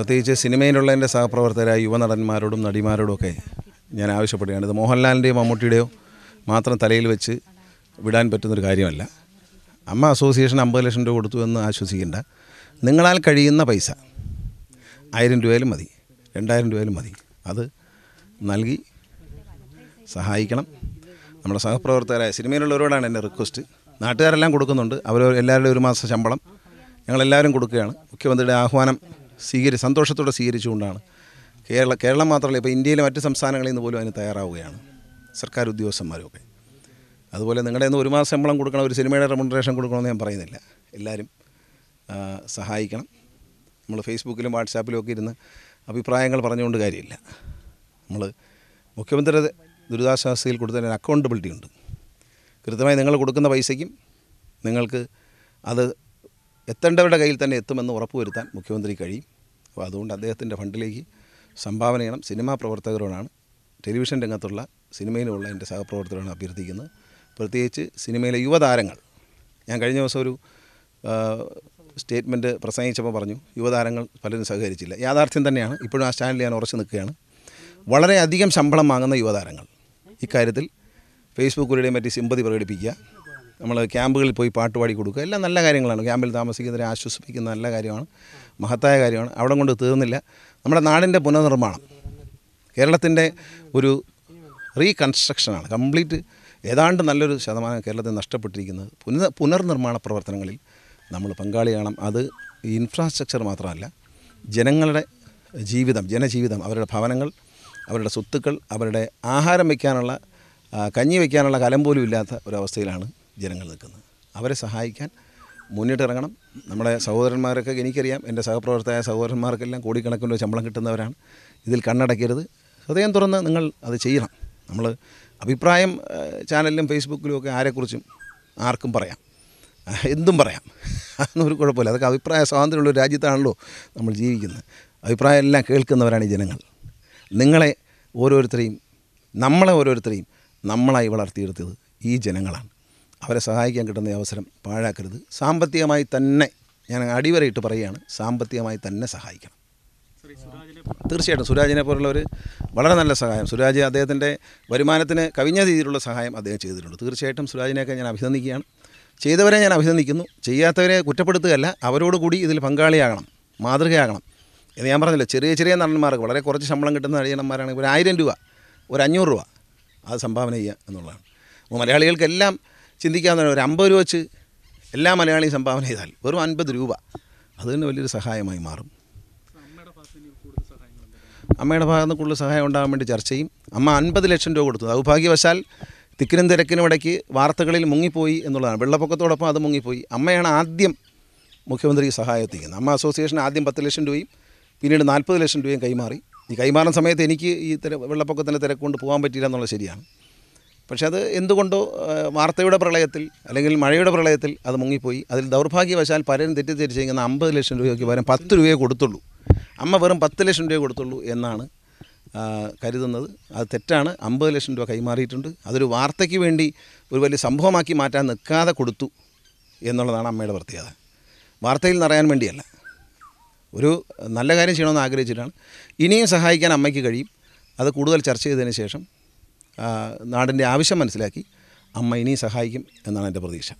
പ്രത്യേകിച്ച് സിനിമയിലുള്ള എന്റെ സഹപ്രവർത്തകരായ യുവനടന്മാരോടും നടിമാരോടും ഒക്കെ ഞാൻ ആവശ്യപ്പെടുകയാണ്. ഇത് മോഹൻലാലിന്റെയോ മമ്മൂട്ടിയുടെയോ മാത്രം തലയിൽ വെച്ച് വിടാൻ പറ്റുന്നൊരു കാര്യമല്ല. അമ്മ അസോസിയേഷൻ അമ്പത് ലക്ഷം രൂപ കൊടുത്തു എന്ന് ആശ്വസിക്കേണ്ട. നിങ്ങളാൽ കഴിയുന്ന പൈസ ആയിരം രൂപയിലും മതി രണ്ടായിരം രൂപയിലും മതി. അത് നൽകി സഹായിക്കണം. നമ്മുടെ സഹപ്രവർത്തകരായ സിനിമയിലുള്ളവരോടാണ് എന്റെ റിക്വസ്റ്റ്. നാട്ടുകാരെല്ലാം കൊടുക്കുന്നുണ്ട്. അവർ എല്ലാവരുടെയും ഒരു മാസം ശമ്പളം ഞങ്ങളെല്ലാവരും കൊടുക്കുകയാണ്. മുഖ്യമന്ത്രിയുടെ ആഹ്വാനം സ്വീകരി സന്തോഷത്തോടെ സ്വീകരിച്ചുകൊണ്ടാണ്. കേരള കേരളം മാത്രമല്ല ഇപ്പോൾ ഇന്ത്യയിലെ മറ്റ് സംസ്ഥാനങ്ങളിൽ നിന്ന് പോലും അതിന് തയ്യാറാവുകയാണ് സർക്കാർ ഉദ്യോഗസ്ഥന്മാരൊക്കെ. അതുപോലെ നിങ്ങളുടെ നിന്ന് ഒരു മാസം ശമ്പളം കൊടുക്കണം ഒരു സിനിമയുടെ റെമുണ്ടറേഷൻ കൊടുക്കണമെന്ന് ഞാൻ പറയുന്നില്ല. എല്ലാവരും സഹായിക്കണം. നമ്മൾ ഫേസ്ബുക്കിലും വാട്സാപ്പിലും ഒക്കെ ഇരുന്ന് അഭിപ്രായങ്ങൾ പറഞ്ഞുകൊണ്ട് കാര്യമില്ല. നമ്മൾ മുഖ്യമന്ത്രി ദുരിതാശ്വാസത്തിൽ കൊടുത്തതിന് അക്കൗണ്ടബിലിറ്റി ഉണ്ട്. കൃത്യമായി നിങ്ങൾ കൊടുക്കുന്ന പൈസയ്ക്കും നിങ്ങൾക്ക് അത് എത്തേണ്ടവരുടെ കയ്യിൽ തന്നെ എത്തുമെന്ന് ഉറപ്പുവരുത്താൻ മുഖ്യമന്ത്രി കഴിയും. അപ്പോൾ അതുകൊണ്ട് അദ്ദേഹത്തിന്റെ ഫണ്ടിലേക്ക് സംഭാവന ചെയ്യണം. സിനിമാ പ്രവർത്തകരോടാണ് ടെലിവിഷൻ രംഗത്തുള്ള സിനിമയിലുള്ള എന്റെ സഹപ്രവർത്തകരോടാണ് അഭ്യർത്ഥിക്കുന്നത്. പ്രത്യേകിച്ച് സിനിമയിലെ യുവതാരങ്ങൾ. ഞാൻ കഴിഞ്ഞ ദിവസം ഒരു സ്റ്റേറ്റ്മെന്റ് പ്രസംഗിച്ചപ്പോൾ പറഞ്ഞു യുവതാരങ്ങൾ പലരും സഹകരിച്ചില്ല. യാഥാർത്ഥ്യം തന്നെയാണ്. ഇപ്പോഴും ആ സ്റ്റാൻഡിൽ ഞാൻ ഉറച്ചു നിൽക്കുകയാണ്. വളരെയധികം ശമ്പളം വാങ്ങുന്ന യുവതാരങ്ങൾ. ഇക്കാര്യത്തിൽ ഫേസ്ബുക്കിലൂടെയും മറ്റ് സിമ്പതി പ്രകടിപ്പിക്കുക. നമ്മൾ ക്യാമ്പുകളിൽ പോയി പാട്ട് പാടി കൊടുക്കുക. എല്ലാം നല്ല കാര്യങ്ങളാണ്. ക്യാമ്പിൽ താമസിക്കുന്നവരെ ആശ്വസിപ്പിക്കുന്ന നല്ല കാര്യമാണ്. മഹത്തായ കാര്യമാണ്. അവിടെ കൊണ്ട് തീർന്നില്ല. നമ്മുടെ നാടിന്റെ പുനർനിർമ്മാണം. കേരളത്തിന്റെ ഒരു റീകൺസ്ട്രക്ഷനാണ്. കംപ്ലീറ്റ് ഏതാണ്ട് നല്ലൊരു ശതമാനം കേരളത്തിൽ നഷ്ടപ്പെട്ടിരിക്കുന്നത്. പുനർ പുനർനിർമ്മാണ പ്രവർത്തനങ്ങളിൽ നമ്മൾ പങ്കാളിയാകണം. അത് ഇൻഫ്രാസ്ട്രക്ചർ മാത്രമല്ല ജനങ്ങളുടെ ജീവിതം ജനജീവിതം അവരുടെ ഭവനങ്ങൾ അവരുടെ സ്വത്തുക്കൾ അവരുടെ ആഹാരം വയ്ക്കാനുള്ള കഞ്ഞി വയ്ക്കാനുള്ള കലം പോലും ഇല്ലാത്ത ഒരവസ്ഥയിലാണ് ജനങ്ങൾ നിൽക്കുന്നത്. അവരെ സഹായിക്കാൻ മുന്നിട്ടിറങ്ങണം. നമ്മുടെ സഹോദരന്മാരൊക്കെ എനിക്കറിയാം എന്റെ സഹപ്രവർത്തകരായ സഹോദരന്മാർക്കെല്ലാം കോടിക്കണക്കിന് ശമ്പളം കിട്ടുന്നവരാണ്. ഇതിൽ കണ്ണടയ്ക്കരുത്. ഹൃദയം തുറന്ന് നിങ്ങൾ അത് ചെയ്യണം. നമ്മൾ അഭിപ്രായം ചാനലിലും ഫേസ്ബുക്കിലും ഒക്കെ ആരെക്കുറിച്ചും ആർക്കും പറയാം. എന്തും പറയാം. അതൊന്നും ഒരു കുഴപ്പമില്ല. അതൊക്കെ അഭിപ്രായ സ്വാതന്ത്ര്യമുള്ള രാജ്യത്താണല്ലോ നമ്മൾ ജീവിക്കുന്നത്. അഭിപ്രായം എല്ലാം കേൾക്കുന്നവരാണ് ഈ ജനങ്ങൾ. നിങ്ങളെ ഓരോരുത്തരെയും നമ്മളെ ഓരോരുത്തരെയും നമ്മളായി വളർത്തിയെടുത്തത് ഈ ജനങ്ങളാണ്. അവരെ സഹായിക്കാൻ കിട്ടുന്ന അവസരം പാഴാക്കരുത്. സാമ്പത്തികമായി തന്നെ ഞാൻ അടിവരയിട്ട് പറയുകയാണ് സാമ്പത്തികമായി തന്നെ സഹായിക്കണം. തീർച്ചയായിട്ടും സുരാജിനെ പോലുള്ളവർ വളരെ നല്ല സഹായം. സുരാജ് അദ്ദേഹത്തിന്റെ വരുമാനത്തിന് കവിഞ്ഞ രീതിയിലുള്ള സഹായം അദ്ദേഹം ചെയ്തിട്ടുണ്ട്. തീർച്ചയായിട്ടും സുരാജിനെയൊക്കെ ഞാൻ അഭിനന്ദിക്കുകയാണ്. ചെയ്തവരെ ഞാൻ അഭിനന്ദിക്കുന്നു. ചെയ്യാത്തവരെ കുറ്റപ്പെടുത്തുകയല്ല അവരോടുകൂടി ഇതിൽ പങ്കാളിയാകണം മാതൃകയാകണം. എന്ന് ഞാൻ പറഞ്ഞില്ല ചെറിയ ചെറിയ നടന്മാർക്ക് വളരെ കുറച്ച് ശമ്പളം കിട്ടുന്ന നടന്മാരാണെങ്കിൽ ഒരു ആയിരം രൂപ ഒരു അഞ്ഞൂറ് രൂപ അത് സംഭാവന ചെയ്യുക എന്നുള്ളതാണ്. മലയാളികൾക്കെല്ലാം ചിന്തിക്കാവുന്ന ഒരു അമ്പത് രൂപ വെച്ച് എല്ലാ മലയാളിയും സംഭാവന ചെയ്താൽ വെറും അൻപത് രൂപ. അത് തന്നെ വലിയൊരു സഹായമായി മാറും. അമ്മയുടെ ഭാഗത്ത് കൂടുതൽ സഹായം ഉണ്ടാകാൻ വേണ്ടി ചർച്ച ചെയ്യും അമ്മ അൻപത് ലക്ഷം രൂപ കൊടുത്തു. ഔഭാഗ്യവശാൽ തിക്കിനും തിരക്കിനും ഇടയ്ക്ക് വാർത്തകളിൽ മുങ്ങിപ്പോയി എന്നുള്ളതാണ്. വെള്ളപ്പൊക്കത്തോടൊപ്പം അത് മുങ്ങിപ്പോയി. അമ്മയാണ് ആദ്യം മുഖ്യമന്ത്രിക്ക് സഹായം എത്തിക്കുന്നത് അമ്മ അസോസിയേഷൻ ആദ്യം പത്ത് ലക്ഷം രൂപയും പിന്നീട് നാൽപ്പത് ലക്ഷം രൂപയും കൈമാറി. ഈ കൈമാറുന്ന സമയത്ത് എനിക്ക് ഈ തിര വെള്ളപ്പൊക്കത്തിന്റെ തിരക്കൊണ്ട് പോകാൻ പറ്റിയില്ല എന്നുള്ളത് ശരിയാണ്. പക്ഷേ അത് എന്തുകൊണ്ടോ വാർത്തയുടെ പ്രളയത്തിൽ അല്ലെങ്കിൽ മഴയുടെ പ്രളയത്തിൽ അത് മുങ്ങിപ്പോയി. അതിൽ ദൗർഭാഗ്യവശാൽ പലരും തെറ്റിദ്ധരിച്ചിരിക്കുന്ന അമ്പത് ലക്ഷം രൂപയ്ക്ക് പകരം പത്ത് രൂപയെ കൊടുത്തുള്ളൂ. അമ്മ വെറും പത്ത് ലക്ഷം രൂപയെ കൊടുത്തുള്ളൂ എന്നാണ് കരുതുന്നത്. അത് തെറ്റാണ്. അമ്പത് ലക്ഷം രൂപ കൈമാറിയിട്ടുണ്ട്. അതൊരു വാർത്തയ്ക്ക് വേണ്ടി ഒരു വലിയ സംഭവമാക്കി മാറ്റാൻ നിൽക്കാതെ കൊടുത്തു എന്നുള്ളതാണ് അമ്മയുടെ പ്രത്യേകത. വാർത്തയിൽ നിറയാൻ വേണ്ടിയല്ല. ഒരു നല്ല കാര്യം ചെയ്യണമെന്ന് ആഗ്രഹിച്ചിട്ടാണ്. ഇനിയും സഹായിക്കാൻ അമ്മയ്ക്ക് കഴിയും. അത് കൂടുതൽ ചർച്ച ചെയ്തതിന് ശേഷം നാടിന്റെ ആവശ്യം മനസ്സിലാക്കി അമ്മ ഇനിയും സഹായിക്കും എന്നാണ് എന്റെ പ്രതീക്ഷ.